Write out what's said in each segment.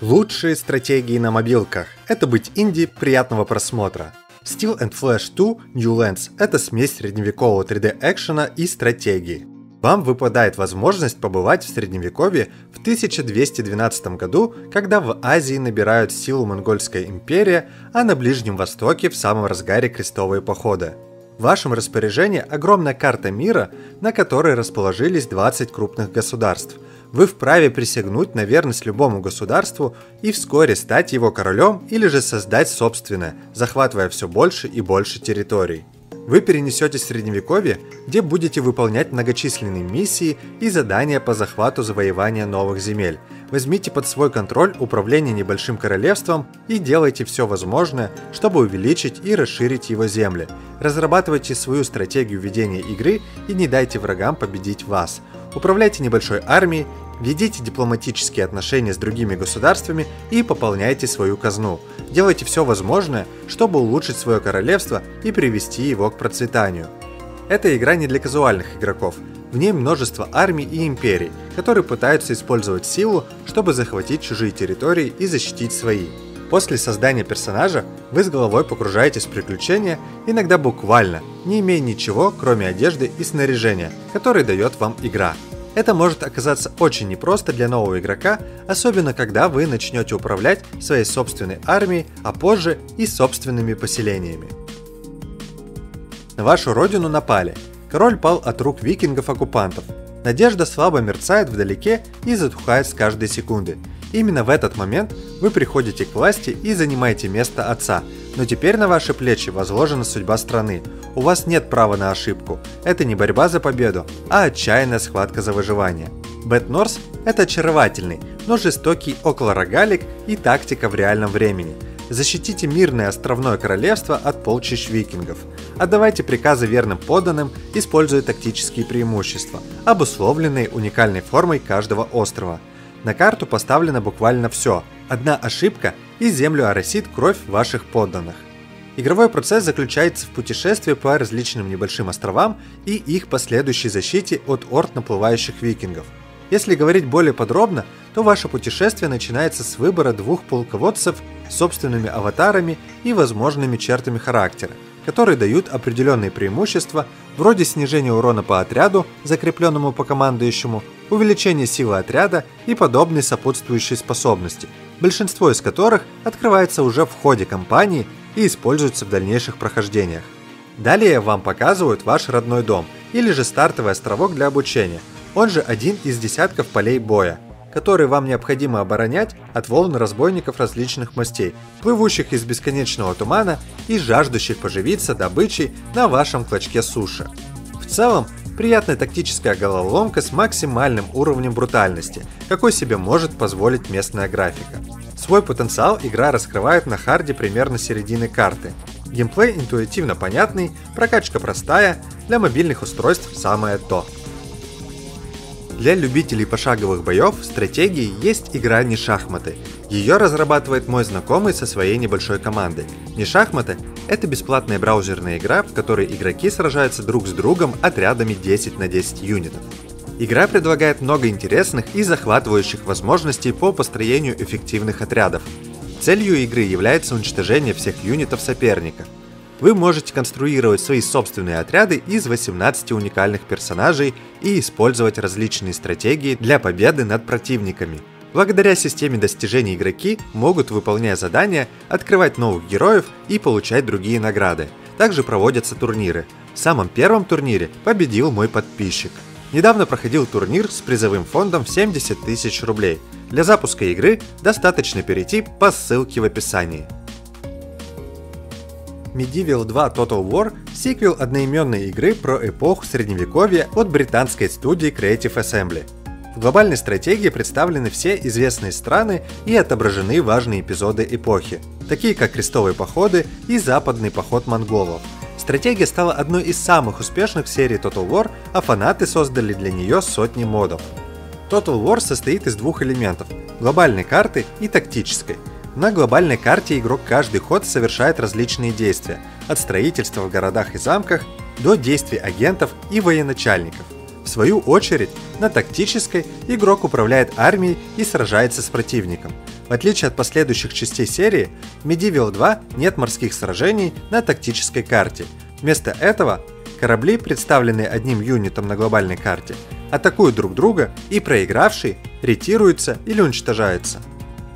Лучшие стратегии на мобилках – это быть инди приятного просмотра. Steel and Flash 2 New Lands – это смесь средневекового 3D-экшена и стратегии. Вам выпадает возможность побывать в Средневековье в 1212 году, когда в Азии набирают силу Монгольская империя, а на Ближнем Востоке в самом разгаре крестовые походы. В вашем распоряжении огромная карта мира, на которой расположились 20 крупных государств – вы вправе присягнуть на верность любому государству и вскоре стать его королем или же создать собственное, захватывая все больше и больше территорий. Вы перенесетесь в Средневековье, где будете выполнять многочисленные миссии и задания по захвату завоевания новых земель. Возьмите под свой контроль управление небольшим королевством и делайте все возможное, чтобы увеличить и расширить его земли. Разрабатывайте свою стратегию ведения игры и не дайте врагам победить вас. Управляйте небольшой армией Ведите дипломатические отношения с другими государствами и пополняйте свою казну. Делайте все возможное, чтобы улучшить свое королевство и привести его к процветанию. Эта игра не для казуальных игроков. В ней множество армий и империй, которые пытаются использовать силу, чтобы захватить чужие территории и защитить свои. После создания персонажа вы с головой погружаетесь в приключения, иногда буквально, не имея ничего, кроме одежды и снаряжения, которые дает вам игра. Это может оказаться очень непросто для нового игрока, особенно когда вы начнете управлять своей собственной армией, а позже и собственными поселениями. На вашу родину напали. Король пал от рук викингов-оккупантов. Надежда слабо мерцает вдалеке и затухает с каждой секунды. Именно в этот момент вы приходите к власти и занимаете место отца, но теперь на ваши плечи возложена судьба страны. У вас нет права на ошибку. Это не борьба за победу, а отчаянная схватка за выживание. Бэт Норс – это очаровательный, но жестокий околорогалик и тактика в реальном времени. Защитите мирное островное королевство от полчищ викингов. Отдавайте приказы верным подданным, используя тактические преимущества, обусловленные уникальной формой каждого острова. На карту поставлено буквально все. Одна ошибка и землю оросит кровь ваших подданных. Игровой процесс заключается в путешествии по различным небольшим островам и их последующей защите от орд наплывающих викингов. Если говорить более подробно, то ваше путешествие начинается с выбора двух полководцев собственными аватарами и возможными чертами характера, которые дают определенные преимущества вроде снижения урона по отряду, закрепленному по командующему, увеличения силы отряда и подобные сопутствующие способности, большинство из которых открывается уже в ходе кампании и используются в дальнейших прохождениях. Далее вам показывают ваш родной дом или же стартовый островок для обучения, он же один из десятков полей боя, которые вам необходимо оборонять от волн разбойников различных мастей, плывущих из бесконечного тумана и жаждущих поживиться добычей на вашем клочке суши. В целом, приятная тактическая головоломка с максимальным уровнем брутальности, какой себе может позволить местная графика. Свой потенциал игра раскрывает на харде примерно середины карты. Геймплей интуитивно понятный, прокачка простая, для мобильных устройств самое то. Для любителей пошаговых боев стратегии есть игра «Не шахматы». Ее разрабатывает мой знакомый со своей небольшой командой. «Не шахматы» — это бесплатная браузерная игра, в которой игроки сражаются друг с другом отрядами 10 на 10 юнитов. Игра предлагает много интересных и захватывающих возможностей по построению эффективных отрядов. Целью игры является уничтожение всех юнитов соперника. Вы можете конструировать свои собственные отряды из 18 уникальных персонажей и использовать различные стратегии для победы над противниками. Благодаря системе достижений игроки могут, выполняя задания, открывать новых героев и получать другие награды. Также проводятся турниры. В самом первом турнире победил мой подписчик – Недавно проходил турнир с призовым фондом в 70 тысяч рублей. Для запуска игры достаточно перейти по ссылке в описании. Medieval 2 Total War – сиквел одноименной игры про эпоху Средневековья от британской студии Creative Assembly. В глобальной стратегии представлены все известные страны и отображены важные эпизоды эпохи, такие как крестовые походы и западный поход монголов – Стратегия стала одной из самых успешных в серии Total War, а фанаты создали для нее сотни модов. Total War состоит из двух элементов – глобальной карты и тактической. На глобальной карте игрок каждый ход совершает различные действия, от строительства в городах и замках до действий агентов и военачальников. В свою очередь, на тактической игрок управляет армией и сражается с противником. В отличие от последующих частей серии, в Medieval 2 нет морских сражений на тактической карте. Вместо этого корабли, представленные одним юнитом на глобальной карте, атакуют друг друга и проигравший ретируется или уничтожается.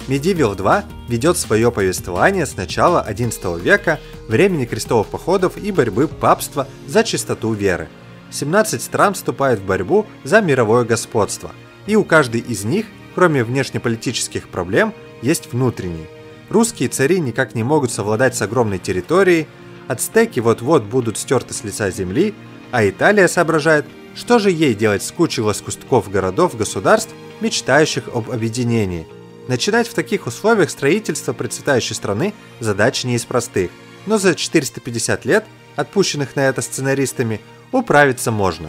Medieval 2 ведет свое повествование с начала XI века, времени крестовых походов и борьбы папства за чистоту веры. 17 стран вступают в борьбу за мировое господство, и у каждой из них, кроме внешнеполитических проблем, есть внутренние. Русские цари никак не могут совладать с огромной территорией, ацтеки вот-вот будут стерты с лица земли, а Италия соображает, что же ей делать с кучей лоскустков городов-государств, мечтающих об объединении? Начинать в таких условиях строительство процветающей страны задача не из простых, но за 450 лет, отпущенных на это сценаристами, управиться можно.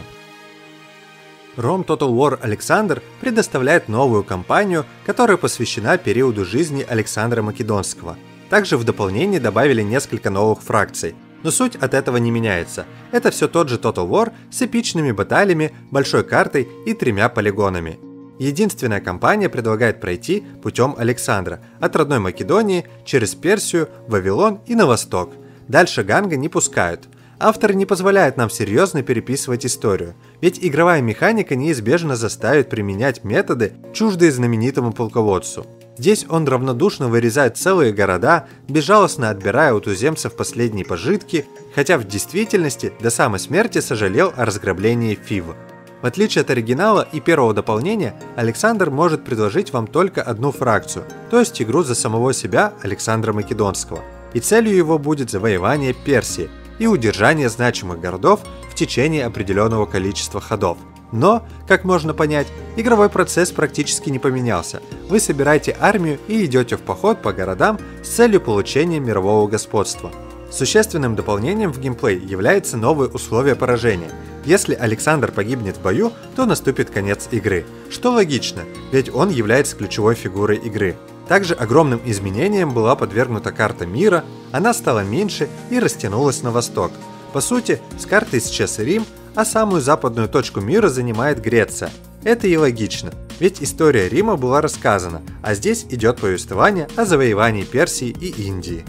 Rome Total War Александр предоставляет новую кампанию, которая посвящена периоду жизни Александра Македонского. Также в дополнение добавили несколько новых фракций – но суть от этого не меняется. Это все тот же Total War с эпичными баталиями, большой картой и тремя полигонами. Единственная компания предлагает пройти путем Александра, от родной Македонии, через Персию, Вавилон и на восток. Дальше Ганга не пускают. Авторы не позволяют нам серьезно переписывать историю, ведь игровая механика неизбежно заставит применять методы, чуждые знаменитому полководцу. Здесь он равнодушно вырезает целые города, безжалостно отбирая у туземцев последние пожитки, хотя в действительности до самой смерти сожалел о разграблении Фива. В отличие от оригинала и первого дополнения, Александр может предложить вам только одну фракцию, то есть игру за самого себя Александра Македонского. И целью его будет завоевание Персии и удержание значимых городов в течение определенного количества ходов – но, как можно понять, игровой процесс практически не поменялся. Вы собираете армию и идете в поход по городам с целью получения мирового господства. Существенным дополнением в геймплей является новое условие поражения. Если Александр погибнет в бою, то наступит конец игры. Что логично, ведь он является ключевой фигурой игры. Также огромным изменением была подвергнута карта мира, она стала меньше и растянулась на восток. По сути, с карты исчез Рим, а самую западную точку мира занимает Греция. Это и логично, ведь история Рима была рассказана, а здесь идет повествование о завоевании Персии и Индии.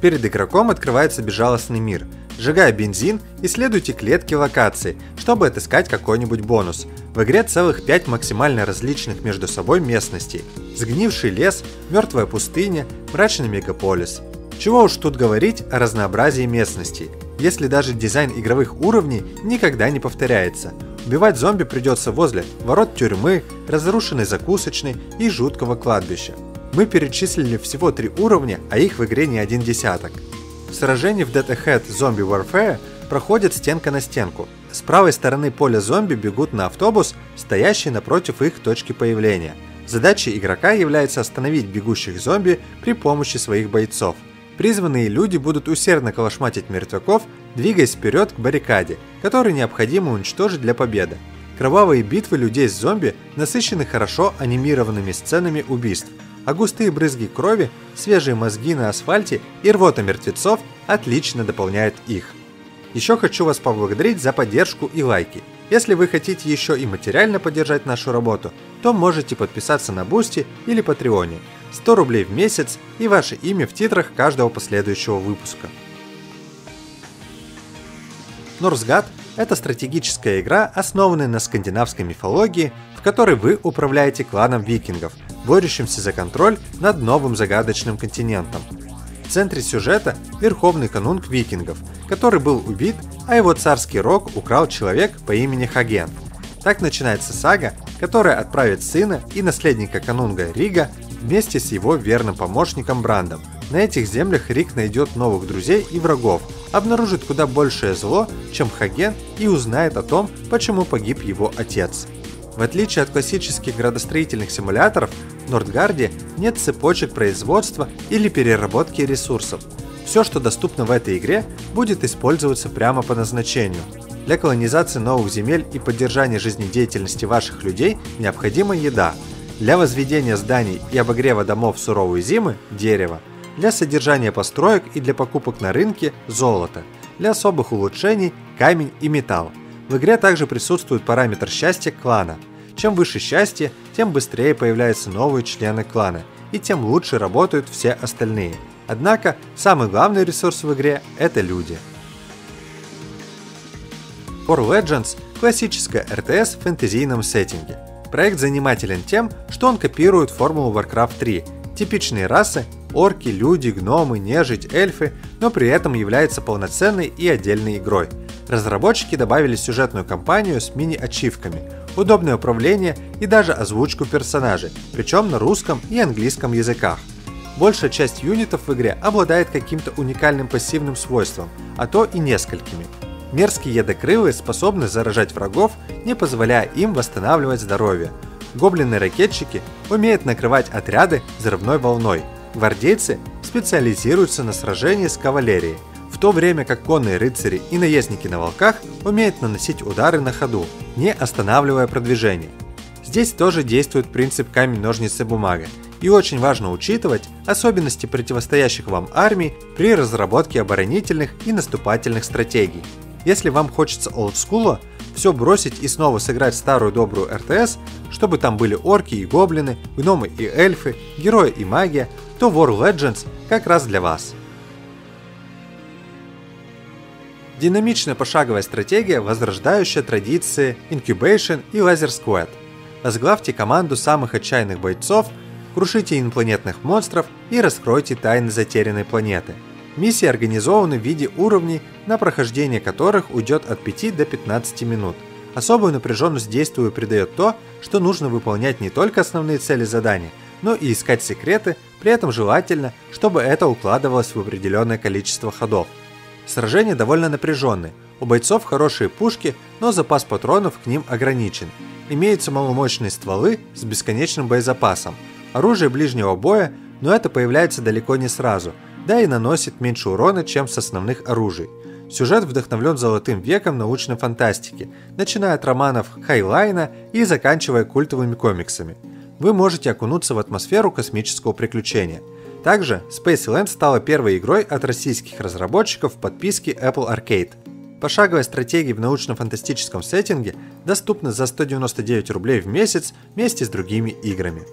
Перед игроком открывается безжалостный мир. Сжигая бензин, исследуйте клетки локации, чтобы отыскать какой-нибудь бонус. В игре целых 5 максимально различных между собой местностей. Сгнивший лес, мертвая пустыня, мрачный мегаполис. Чего уж тут говорить о разнообразии местностей – если даже дизайн игровых уровней никогда не повторяется. Убивать зомби придется возле ворот тюрьмы, разрушенной закусочной и жуткого кладбища. Мы перечислили всего три уровня, а их в игре не один десяток. Сражение в Dead Ahead Zombie Warfare проходит стенка на стенку. С правой стороны поля зомби бегут на автобус, стоящий напротив их точки появления. Задачей игрока является остановить бегущих зомби при помощи своих бойцов. Призванные люди будут усердно колошматить мертвяков, двигаясь вперед к баррикаде, которую необходимо уничтожить для победы. Кровавые битвы людей с зомби насыщены хорошо анимированными сценами убийств, а густые брызги крови, свежие мозги на асфальте и рвота мертвецов отлично дополняют их. Еще хочу вас поблагодарить за поддержку и лайки. Если вы хотите еще и материально поддержать нашу работу, то можете подписаться на Boosty или Патреоне – 100 рублей в месяц и ваше имя в титрах каждого последующего выпуска. Northgard – это стратегическая игра, основанная на скандинавской мифологии, в которой вы управляете кланом викингов, борющимся за контроль над новым загадочным континентом. В центре сюжета – верховный канунг викингов, который был убит, а его царский рог украл человек по имени Хаген. Так начинается сага, которая отправит сына и наследника канунга Рига вместе с его верным помощником Брандом. На этих землях Рик найдет новых друзей и врагов, обнаружит куда большее зло, чем Хаген и узнает о том, почему погиб его отец. В отличие от классических градостроительных симуляторов, в Нордгарде нет цепочек производства или переработки ресурсов. Все, что доступно в этой игре, будет использоваться прямо по назначению. Для колонизации новых земель и поддержания жизнедеятельности ваших людей необходима еда – для возведения зданий и обогрева домов в суровые зимы – дерево, для содержания построек и для покупок на рынке – золото, для особых улучшений – камень и металл. В игре также присутствует параметр счастья клана. Чем выше счастье, тем быстрее появляются новые члены клана, и тем лучше работают все остальные. Однако, самый главный ресурс в игре – это люди. For Legends – классическая RTS в фэнтезийном сеттинге. Проект занимателен тем, что он копирует формулу Warcraft 3. Типичные расы – орки, люди, гномы, нежить, эльфы, но при этом является полноценной и отдельной игрой. Разработчики добавили сюжетную кампанию с мини-ачивками, удобное управление и даже озвучку персонажей, причем на русском и английском языках. Большая часть юнитов в игре обладает каким-то уникальным пассивным свойством, а то и несколькими. Мерзкие ядокрылые способны заражать врагов, не позволяя им восстанавливать здоровье. Гоблины-ракетчики умеют накрывать отряды взрывной волной. Гвардейцы специализируются на сражении с кавалерией, в то время как конные рыцари и наездники на волках умеют наносить удары на ходу, не останавливая продвижение. Здесь тоже действует принцип камень-ножницы-бумага, и очень важно учитывать особенности противостоящих вам армий при разработке оборонительных и наступательных стратегий. Если вам хочется олдскула, все бросить и снова сыграть старую добрую РТС, чтобы там были орки и гоблины, гномы и эльфы, герои и магия, то War Legends как раз для вас. Динамичная пошаговая стратегия, возрождающая традиции Incubation и Laser Squad. Возглавьте команду самых отчаянных бойцов, крушите инопланетных монстров и раскройте тайны затерянной планеты – Миссии организованы в виде уровней, на прохождение которых уйдет от 5 до 15 минут. Особую напряженность действию придает то, что нужно выполнять не только основные цели задания, но и искать секреты, при этом желательно, чтобы это укладывалось в определенное количество ходов. Сражения довольно напряженные, у бойцов хорошие пушки, но запас патронов к ним ограничен. Имеются маломощные стволы с бесконечным боезапасом, оружие ближнего боя, но это появляется далеко не сразу – да и наносит меньше урона, чем с основных оружий. Сюжет вдохновлен золотым веком научной фантастики, начиная от романов Хайлайна и заканчивая культовыми комиксами. Вы можете окунуться в атмосферу космического приключения. Также Spaceland стала первой игрой от российских разработчиков в подписке Apple Arcade. Пошаговая стратегия в научно-фантастическом сеттинге доступна за 199 рублей в месяц вместе с другими играми.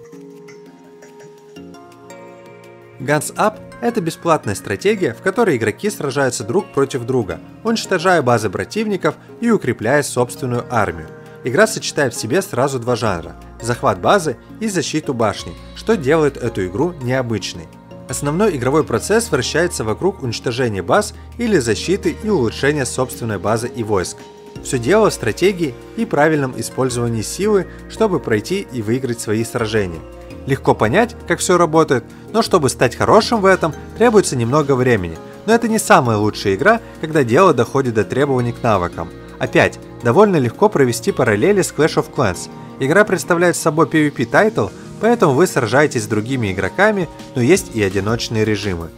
Guns Up – это бесплатная стратегия, в которой игроки сражаются друг против друга, уничтожая базы противников и укрепляя собственную армию. Игра сочетает в себе сразу два жанра – захват базы и защиту башни, что делает эту игру необычной. Основной игровой процесс вращается вокруг уничтожения баз или защиты и улучшения собственной базы и войск. Все дело в стратегии и правильном использовании силы, чтобы пройти и выиграть свои сражения – Легко понять, как все работает, но чтобы стать хорошим в этом, требуется немного времени. Но это не самая лучшая игра, когда дело доходит до требований к навыкам. Опять, довольно легко провести параллели с Clash of Clans. Игра представляет собой PvP title, поэтому вы сражаетесь с другими игроками, но есть и одиночные режимы.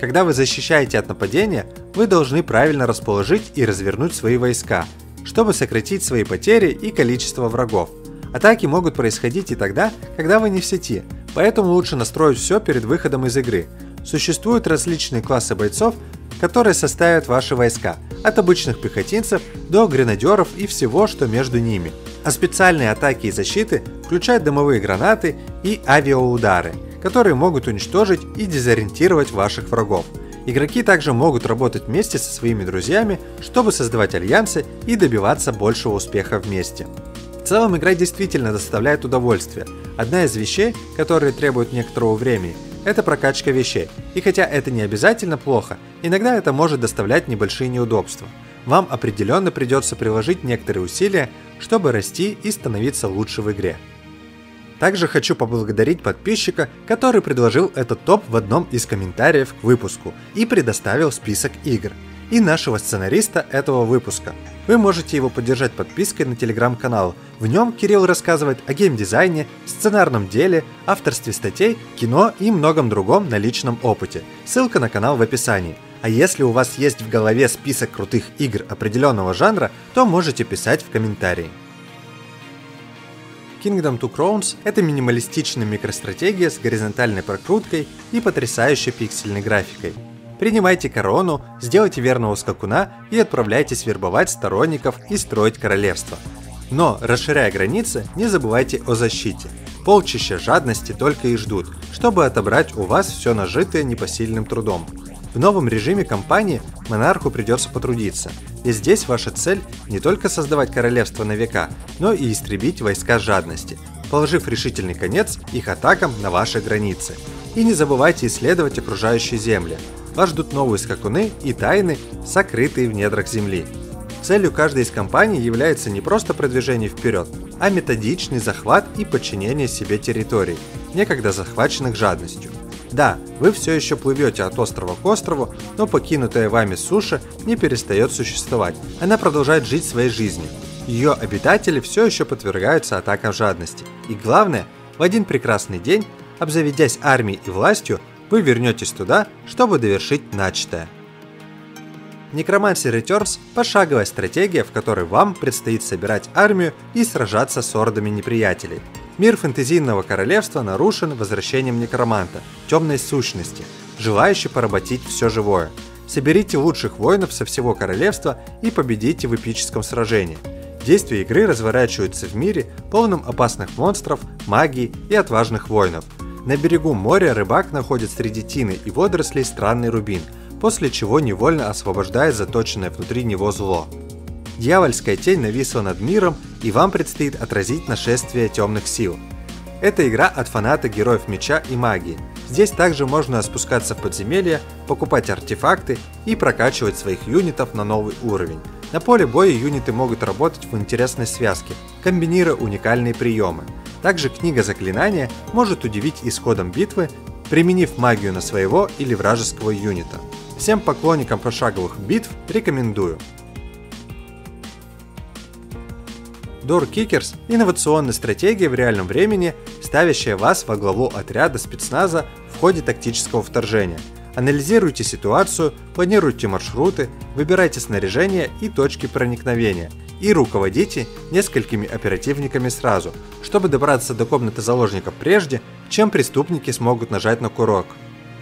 Когда вы защищаете от нападения, вы должны правильно расположить и развернуть свои войска, чтобы сократить свои потери и количество врагов. Атаки могут происходить и тогда, когда вы не в сети, поэтому лучше настроить все перед выходом из игры. Существуют различные классы бойцов, которые составят ваши войска, от обычных пехотинцев до гренадеров и всего, что между ними. А специальные атаки и защиты включают дымовые гранаты и авиаудары, которые могут уничтожить и дезориентировать ваших врагов. Игроки также могут работать вместе со своими друзьями, чтобы создавать альянсы и добиваться большего успеха вместе. В целом игра действительно доставляет удовольствие. Одна из вещей, которые требуют некоторого времени, это прокачка вещей. И хотя это не обязательно плохо, иногда это может доставлять небольшие неудобства. Вам определенно придется приложить некоторые усилия, чтобы расти и становиться лучше в игре. Также хочу поблагодарить подписчика, который предложил этот топ в одном из комментариев к выпуску и предоставил список игр – и нашего сценариста этого выпуска. Вы можете его поддержать подпиской на телеграм-канал. В нем Кирилл рассказывает о геймдизайне, сценарном деле, авторстве статей, кино и многом другом на личном опыте. Ссылка на канал в описании. А если у вас есть в голове список крутых игр определенного жанра, то можете писать в комментарии. Kingdom Two Crowns — это минималистичная микростратегия с горизонтальной прокруткой и потрясающей пиксельной графикой. Принимайте корону, сделайте верного скакуна и отправляйтесь вербовать сторонников и строить королевство. Но, расширяя границы, не забывайте о защите. Полчища жадности только и ждут, чтобы отобрать у вас все нажитое непосильным трудом. В новом режиме кампании монарху придется потрудиться, и здесь ваша цель не только создавать королевство на века, но и истребить войска жадности, положив решительный конец их атакам на ваши границы. И не забывайте исследовать окружающие земли. Вас ждут новые скакуны и тайны, сокрытые в недрах земли. Целью каждой из компаний является не просто продвижение вперед, а методичный захват и подчинение себе территорий, некогда захваченных жадностью. Да, вы все еще плывете от острова к острову, но покинутая вами суша не перестает существовать. Она продолжает жить своей жизнью. Ее обитатели все еще подвергаются атакам жадности. И главное, в один прекрасный день, обзаведясь армией и властью, вы вернетесь туда, чтобы довершить начатое. Necromancy Returns – пошаговая стратегия, в которой вам предстоит собирать армию и сражаться с ордами неприятелей – Мир фэнтезийного королевства нарушен возвращением некроманта, темной сущности, желающей поработить все живое. Соберите лучших воинов со всего королевства и победите в эпическом сражении. Действия игры разворачиваются в мире, полном опасных монстров, магии и отважных воинов. На берегу моря рыбак находит среди тины и водорослей странный рубин, после чего невольно освобождает заточенное внутри него зло. Дьявольская тень нависла над миром, и вам предстоит отразить нашествие темных сил. Это игра от фаната героев меча и магии. Здесь также можно спускаться в подземелья, покупать артефакты и прокачивать своих юнитов на новый уровень. На поле боя юниты могут работать в интересной связке, комбинируя уникальные приемы. Также книга заклинания может удивить исходом битвы, применив магию на своего или вражеского юнита. Всем поклонникам пошаговых битв рекомендую. Door Kickers – инновационная стратегия в реальном времени, ставящая вас во главу отряда спецназа в ходе тактического вторжения. Анализируйте ситуацию, планируйте маршруты, выбирайте снаряжение и точки проникновения и руководите несколькими оперативниками сразу, чтобы добраться до комнаты заложников прежде, чем преступники смогут нажать на курок.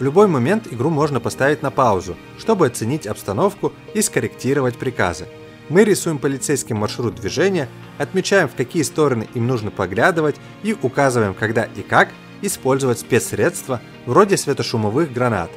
В любой момент игру можно поставить на паузу, чтобы оценить обстановку и скорректировать приказы. Мы рисуем полицейский маршрут движения, отмечаем, в какие стороны им нужно поглядывать и указываем, когда и как использовать спецсредства вроде светошумовых гранат.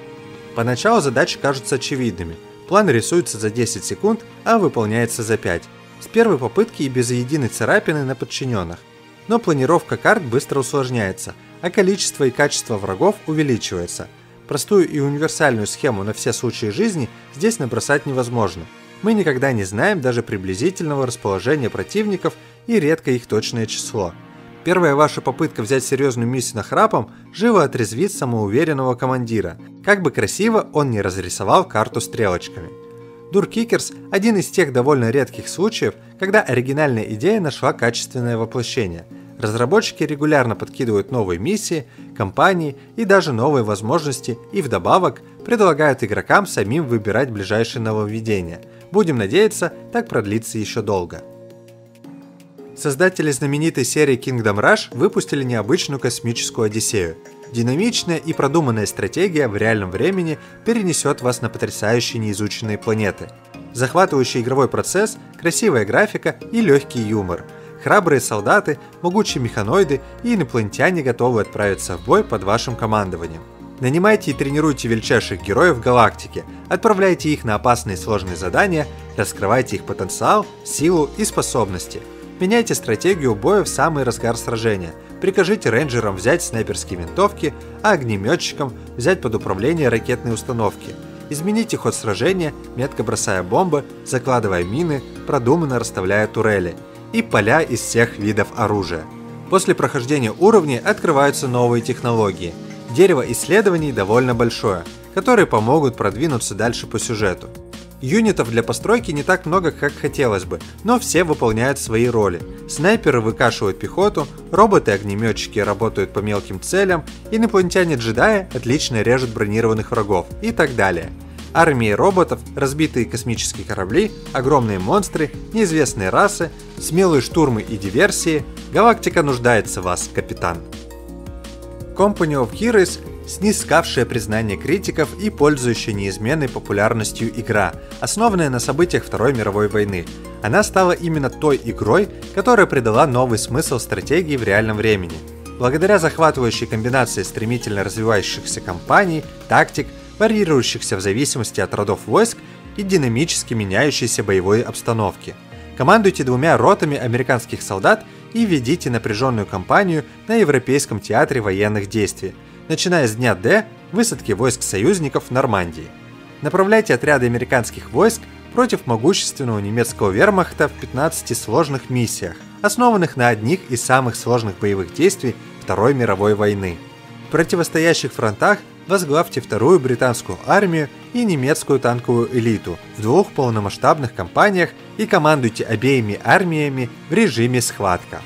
Поначалу задачи кажутся очевидными. План рисуется за 10 секунд, а выполняется за 5. С первой попытки и без единой царапины на подчиненных. Но планировка карт быстро усложняется, а количество и качество врагов увеличивается. Простую и универсальную схему на все случаи жизни здесь набросать невозможно – мы никогда не знаем даже приблизительного расположения противников и редко их точное число. Первая ваша попытка взять серьезную миссию нахрапом живо отрезвит самоуверенного командира, как бы красиво он не разрисовал карту стрелочками. Door Kickers – один из тех довольно редких случаев, когда оригинальная идея нашла качественное воплощение. Разработчики регулярно подкидывают новые миссии, кампании и даже новые возможности и вдобавок предлагают игрокам самим выбирать ближайшие нововведения – Будем надеяться, так продлится еще долго. Создатели знаменитой серии Kingdom Rush выпустили необычную космическую Одиссею. Динамичная и продуманная стратегия в реальном времени перенесет вас на потрясающие неизученные планеты. Захватывающий игровой процесс, красивая графика и легкий юмор. Храбрые солдаты, могучие механоиды и инопланетяне готовы отправиться в бой под вашим командованием. Нанимайте и тренируйте величайших героев галактики, отправляйте их на опасные и сложные задания, раскрывайте их потенциал, силу и способности. Меняйте стратегию боя в самый разгар сражения. Прикажите рейнджерам взять снайперские винтовки, а огнеметчикам взять под управление ракетные установки. Измените ход сражения, метко бросая бомбы, закладывая мины, продуманно расставляя турели. И поля из всех видов оружия. После прохождения уровней открываются новые технологии – Дерево исследований довольно большое, которые помогут продвинуться дальше по сюжету. Юнитов для постройки не так много, как хотелось бы, но все выполняют свои роли. Снайперы выкашивают пехоту, роботы-огнеметчики работают по мелким целям, инопланетяне-джедаи отлично режут бронированных врагов и так далее. Армии роботов, разбитые космические корабли, огромные монстры, неизвестные расы, смелые штурмы и диверсии. Галактика нуждается в вас, капитан. Company of Heroes – снискавшая признание критиков и пользующая неизменной популярностью игра, основанная на событиях Второй мировой войны. Она стала именно той игрой, которая придала новый смысл стратегии в реальном времени. Благодаря захватывающей комбинации стремительно развивающихся кампаний, тактик, варьирующихся в зависимости от родов войск и динамически меняющейся боевой обстановки. Командуйте двумя ротами американских солдат и ведите напряженную кампанию на Европейском театре военных действий – начиная с дня Д высадки войск союзников в Нормандии. Направляйте отряды американских войск против могущественного немецкого вермахта в 15 сложных миссиях, основанных на одних из самых сложных боевых действий Второй мировой войны. Противостоящих фронтах возглавьте вторую британскую армию и немецкую танковую элиту в двух полномасштабных кампаниях и командуйте обеими армиями в режиме схватка.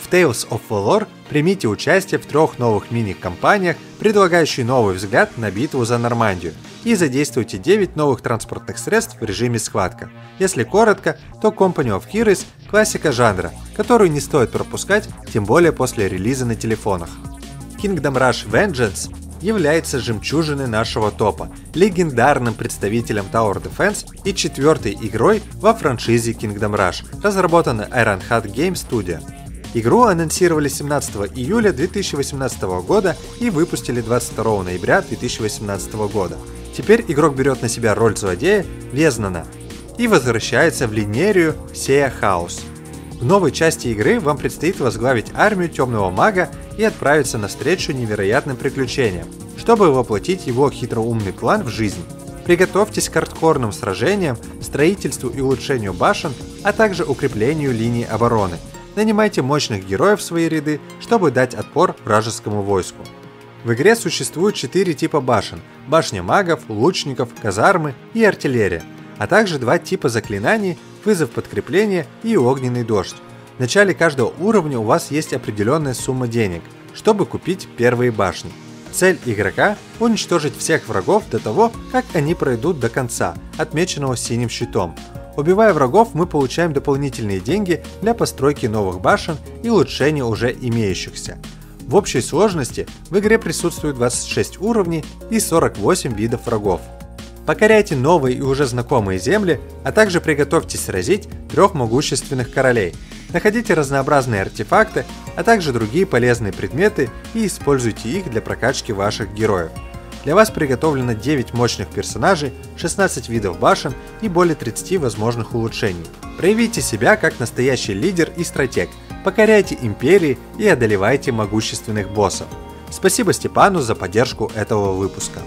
В Tales of Valor примите участие в трех новых мини-кампаниях, предлагающих новый взгляд на битву за Нормандию, и задействуйте 9 новых транспортных средств в режиме схватка. Если коротко, то Company of Heroes – классика жанра, которую не стоит пропускать, тем более после релиза на телефонах. Kingdom Rush Vengeance является жемчужиной нашего топа, легендарным представителем Tower Defense и четвертой игрой во франшизе Kingdom Rush, разработанной Ironheart Game Studio. Игру анонсировали 17 июля 2018 года и выпустили 22 ноября 2018 года. Теперь игрок берет на себя роль злодея Везнана и возвращается в линерию Сея Хаус. В новой части игры вам предстоит возглавить армию темного мага и отправиться навстречу невероятным приключениям, чтобы воплотить его хитроумный план в жизнь. Приготовьтесь к хардкорным сражениям, строительству и улучшению башен, а также укреплению линии обороны – нанимайте мощных героев в свои ряды, чтобы дать отпор вражескому войску. В игре существует 4 типа башен – башня магов, лучников, казармы и артиллерия, а также два типа заклинаний – вызов подкрепления и огненный дождь. В начале каждого уровня у вас есть определенная сумма денег, чтобы купить первые башни. Цель игрока – уничтожить всех врагов до того, как они пройдут до конца, отмеченного синим щитом, Убивая врагов, мы получаем дополнительные деньги для постройки новых башен и улучшения уже имеющихся. В общей сложности в игре присутствует 26 уровней и 48 видов врагов. Покоряйте новые и уже знакомые земли, а также приготовьтесь сразить трех могущественных королей. Находите разнообразные артефакты, а также другие полезные предметы и используйте их для прокачки ваших героев. Для вас приготовлено 9 мощных персонажей, 16 видов башен и более 30 возможных улучшений. Проявите себя как настоящий лидер и стратег, покоряйте империи и одолевайте могущественных боссов. Спасибо Степану за поддержку этого выпуска.